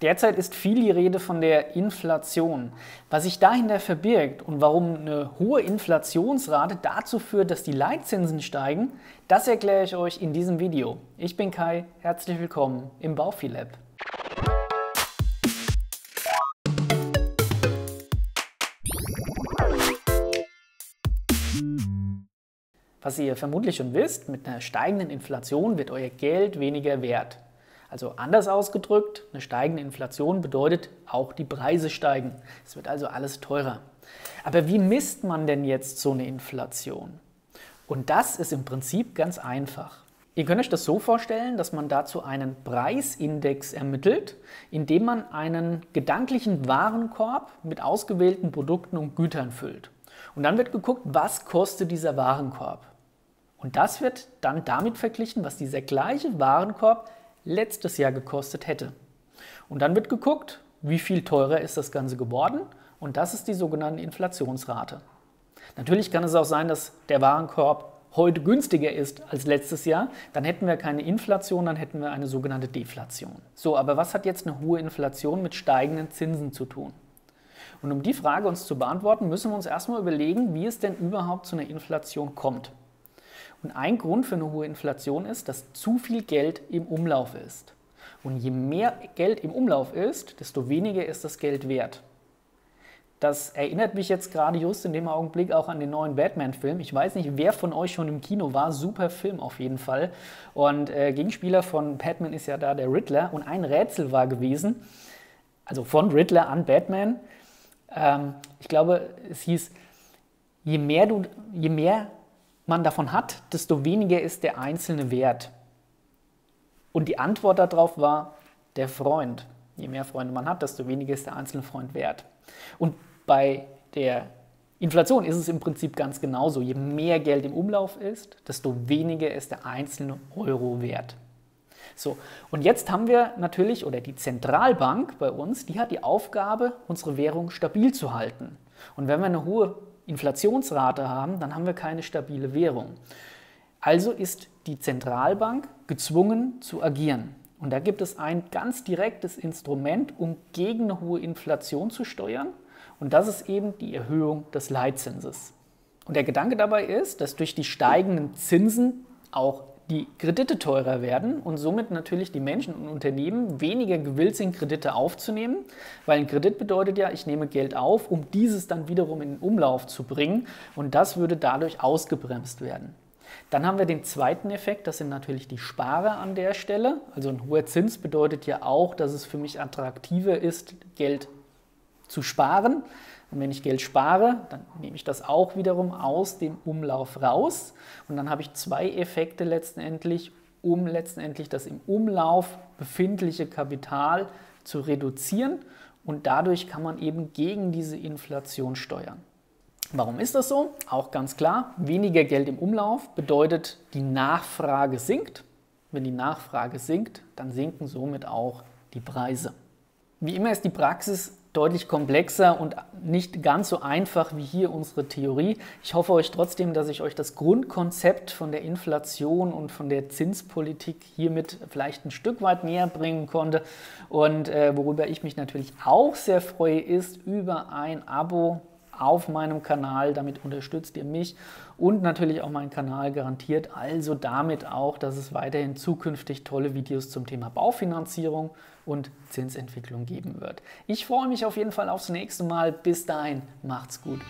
Derzeit ist viel die Rede von der Inflation. Was sich dahinter verbirgt und warum eine hohe Inflationsrate dazu führt, dass die Leitzinsen steigen, das erkläre ich euch in diesem Video. Ich bin Kai, herzlich willkommen im Baufi Lab. Was ihr vermutlich schon wisst, mit einer steigenden Inflation wird euer Geld weniger wert. Also anders ausgedrückt, eine steigende Inflation bedeutet auch die Preise steigen. Es wird also alles teurer. Aber wie misst man denn jetzt so eine Inflation? Und das ist im Prinzip ganz einfach. Ihr könnt euch das so vorstellen, dass man dazu einen Preisindex ermittelt, indem man einen gedanklichen Warenkorb mit ausgewählten Produkten und Gütern füllt. Und dann wird geguckt, was kostet dieser Warenkorb. Und das wird dann damit verglichen, was dieser gleiche Warenkorb letztes Jahr gekostet hätte. Und dann wird geguckt, wie viel teurer ist das Ganze geworden und das ist die sogenannte Inflationsrate. Natürlich kann es auch sein, dass der Warenkorb heute günstiger ist als letztes Jahr, dann hätten wir keine Inflation, dann hätten wir eine sogenannte Deflation. So, aber was hat jetzt eine hohe Inflation mit steigenden Zinsen zu tun? Und um die Frage uns zu beantworten, müssen wir uns erstmal überlegen, wie es denn überhaupt zu einer Inflation kommt. Und ein Grund für eine hohe Inflation ist, dass zu viel Geld im Umlauf ist. Und je mehr Geld im Umlauf ist, desto weniger ist das Geld wert. Das erinnert mich jetzt gerade just in dem Augenblick auch an den neuen Batman-Film. Ich weiß nicht, wer von euch schon im Kino war. Super Film auf jeden Fall. Und äh, Gegenspieler von Batman ist ja da der Riddler. Und ein Rätsel war gewesen, also von Riddler an Batman. Ähm, ich glaube, es hieß, je mehr, du, je mehr man davon hat, desto weniger ist der einzelne wert. Und die Antwort darauf war der Freund. Je mehr Freunde man hat, desto weniger ist der einzelne Freund wert. Und bei der Inflation ist es im Prinzip ganz genauso. Je mehr Geld im Umlauf ist, desto weniger ist der einzelne Euro wert. So, und jetzt haben wir natürlich, oder die Zentralbank bei uns, die hat die Aufgabe, unsere Währung stabil zu halten. Und wenn wir eine hohe Inflationsrate haben, dann haben wir keine stabile Währung. Also ist die Zentralbank gezwungen zu agieren. Und da gibt es ein ganz direktes Instrument, um gegen eine hohe Inflation zu steuern. Und das ist eben die Erhöhung des Leitzinses. Und der Gedanke dabei ist, dass durch die steigenden Zinsen auch die Kredite teurer werden und somit natürlich die Menschen und Unternehmen weniger gewillt sind, Kredite aufzunehmen, weil ein Kredit bedeutet ja, ich nehme Geld auf, um dieses dann wiederum in den Umlauf zu bringen und das würde dadurch ausgebremst werden. Dann haben wir den zweiten Effekt, das sind natürlich die Sparer an der Stelle. Also ein hoher Zins bedeutet ja auch, dass es für mich attraktiver ist, Geld zu sparen. Und wenn ich Geld spare, dann nehme ich das auch wiederum aus dem Umlauf raus. Und dann habe ich zwei Effekte letztendlich, um letztendlich das im Umlauf befindliche Kapital zu reduzieren. Und dadurch kann man eben gegen diese Inflation steuern. Warum ist das so? Auch ganz klar, weniger Geld im Umlauf bedeutet, die Nachfrage sinkt. Wenn die Nachfrage sinkt, dann sinken somit auch die Preise. Wie immer ist die Praxis deutlich komplexer und nicht ganz so einfach wie hier unsere Theorie. Ich hoffe euch trotzdem, dass ich euch das Grundkonzept von der Inflation und von der Zinspolitik hiermit vielleicht ein Stück weit näher bringen konnte. Und äh, worüber ich mich natürlich auch sehr freue, ist über ein Abo auf meinem Kanal. Damit unterstützt ihr mich und natürlich auch meinen Kanal garantiert. Also damit auch, dass es weiterhin zukünftig tolle Videos zum Thema Baufinanzierung und Zinsentwicklung geben wird. Ich freue mich auf jeden Fall aufs nächste Mal. Bis dahin, macht's gut.